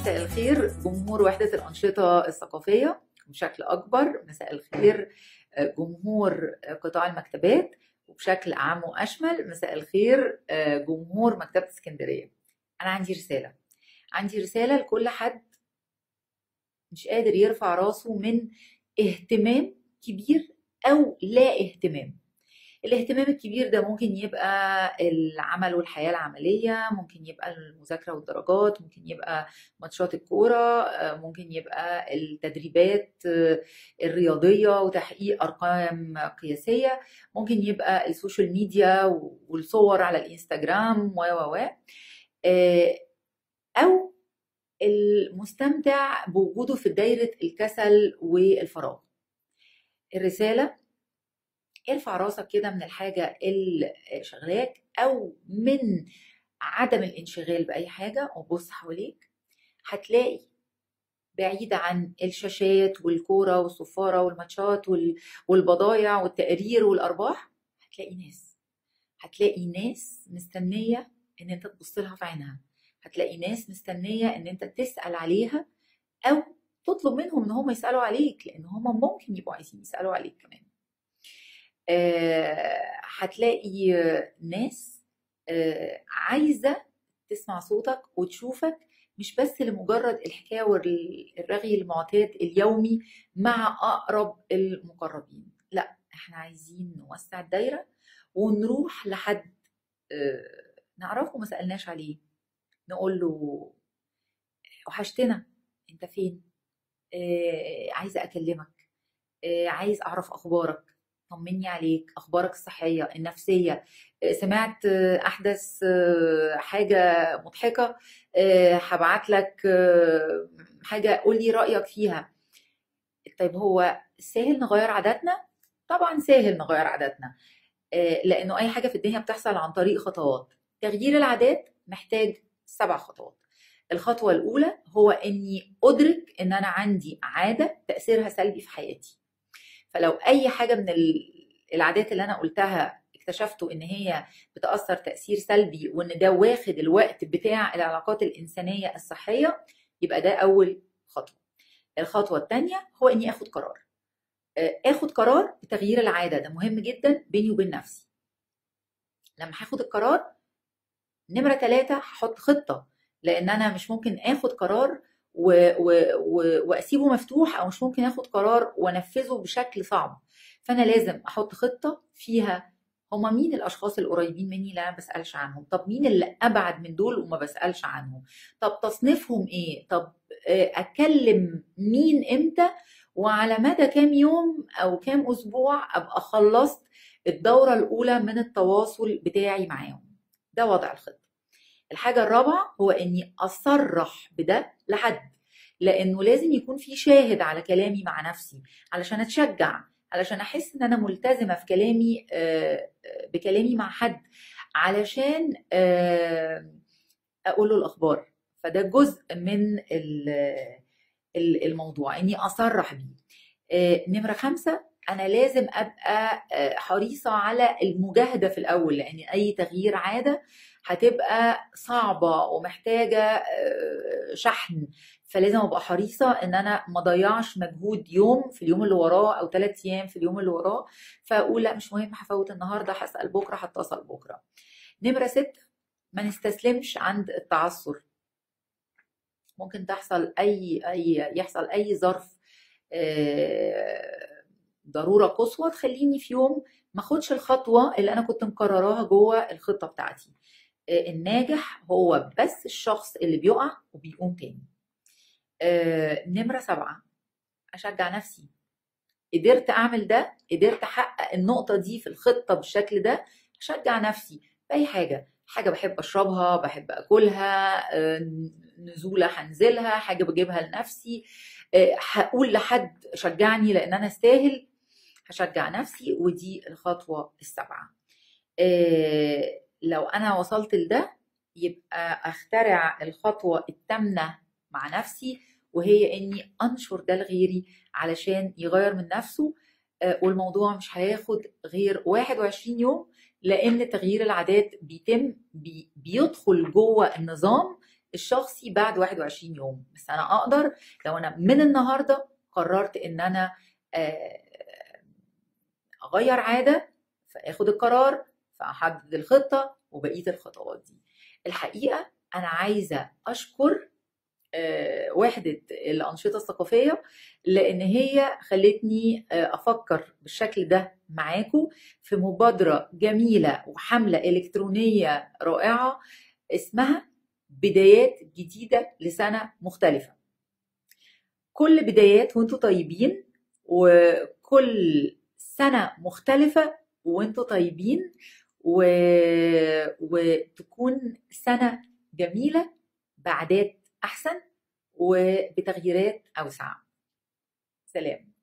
مساء الخير جمهور وحدة الأنشطة الثقافية بشكل أكبر مساء الخير جمهور قطاع المكتبات وبشكل أعم وأشمل مساء الخير جمهور مكتبة اسكندرية. أنا عندي رسالة. عندي رسالة لكل حد مش قادر يرفع راسه من اهتمام كبير أو لا اهتمام. الاهتمام الكبير ده ممكن يبقى العمل والحياة العملية ممكن يبقى المذاكرة والدرجات ممكن يبقى ماتشات الكورة ممكن يبقى التدريبات الرياضية وتحقيق أرقام قياسية ممكن يبقى ال social media والصور على الإنستجرام و و أو المستمتع بوجوده في دايرة الكسل والفراغ. الرسالة ارفع راسك كده من الحاجة اللي شغلاك أو من عدم الانشغال بأي حاجة وبص حواليك هتلاقي بعيدة عن الشاشات والكورة والصفارة والماتشات والبضايع والتقارير والأرباح هتلاقي ناس. هتلاقي ناس مستنية إن أنت تبص لها في عينها. هتلاقي ناس مستنية إن أنت تسأل عليها أو تطلب منهم إن هم يسألوا عليك لأن هم ممكن يبقوا عايزين يسألوا عليك كمان. هتلاقي ناس عايزة تسمع صوتك وتشوفك مش بس لمجرد الحكاية والرغي المعتاد اليومي مع أقرب المقربين. لا إحنا عايزين نوسع الدايرة ونروح لحد نعرفه ما سألناش عليه. نقول له وحشتنا أنت فين؟ عايزة أكلمك. عايز أعرف أخبارك. طمني عليك أخبارك الصحيه النفسية. سمعت أحدث حاجة مضحكة هبعت لك حاجة قول لي رأيك فيها. طيب هو سهل نغير عاداتنا؟ طبعا سهل نغير عاداتنا لأنه أي حاجة في الدنيا بتحصل عن طريق خطوات. تغيير العادات محتاج سبع خطوات. الخطوة الأولى هو إني أدرك إن أنا عندي عادة تأثيرها سلبي في حياتي. فلو أي حاجة من العادات اللي أنا قلتها اكتشفتوا إن هي بتأثر تأثير سلبي وإن ده واخد الوقت بتاع العلاقات الإنسانية الصحية يبقى ده أول خطوة. الخطوة الثانية هو إني آخد قرار. آخد قرار بتغيير العادة ده مهم جدا بيني وبين نفسي. لما هاخد القرار نمرة ثلاثة هحط خطة لأن أنا مش ممكن آخد قرار و... و... و... وأسيبه مفتوح أو مش ممكن اخد قرار وأنفذه بشكل صعب. فأنا لازم أحط خطة فيها هما مين الأشخاص القريبين مني اللي أنا بسألش عنهم؟ طب مين اللي أبعد من دول وما بسألش عنهم؟ طب تصنيفهم إيه؟ طب أكلم مين إمتى؟ وعلى مدى كام يوم أو كام أسبوع أبقى خلصت الدورة الأولى من التواصل بتاعي معاهم؟ ده وضع الخطة. الحاجة الرابعة هو إني أصرح بده لحد لأنه لازم يكون في شاهد على كلامي مع نفسي علشان أتشجع علشان أحس إن أنا ملتزمة في كلامي بكلامي مع حد علشان أقول له الأخبار. فده جزء من الموضوع إني أصرح بيه. نمرة خمسة أنا لازم أبقى حريصة على المجاهدة في الأول لأن أي تغيير عادة هتبقى صعبة ومحتاجة شحن. فلازم أبقى حريصة إن أنا ما ضيعش مجهود يوم في اليوم اللي وراه أو ثلاث أيام في اليوم اللي وراه. فأقول لأ مش مهم هفوت النهاردة هسأل بكرة هتصل بكرة. نمرة ستة ما نستسلمش عند التعثر. ممكن تحصل أي أي يحصل أي ظرف ضرورة قصوى تخليني في يوم ما أخدش الخطوة اللي أنا كنت مقرراها جوه الخطة بتاعتي. الناجح هو بس الشخص اللي بيقع وبيقوم تاني. نمرة سبعة أشجع نفسي. قدرت أعمل ده قدرت أحقق النقطة دي في الخطة بالشكل ده أشجع نفسي. بأي حاجة حاجة بحب أشربها بحب أكلها نزولة هنزلها حاجة بجيبها لنفسي. هقول لحد شجعني لأن أنا استاهل هشجع نفسي ودي الخطوة السبعة لو أنا وصلت لده يبقى أخترع الخطوة الثامنه مع نفسي وهي إني أنشر ده لغيري علشان يغير من نفسه والموضوع مش هياخد غير 21 يوم لأن تغيير العادات بيتم بي بيدخل جوه النظام الشخصي بعد 21 يوم. بس أنا أقدر لو أنا من النهارده قررت إن أنا آه، أغير عادة فآخد القرار فأحدد الخطة وبقية الخطوات دي. الحقيقة أنا عايزة أشكر آه، وحدة الأنشطة الثقافية لأن هي خلتني آه، أفكر بالشكل ده معاكم في مبادرة جميلة وحملة إلكترونية رائعة اسمها بدايات جديدة لسنة مختلفة. كل بدايات وأنتوا طيبين وكل سنة مختلفة وأنتوا طيبين و... وتكون سنة جميلة بعادات أحسن وبتغييرات أوسع. سلام.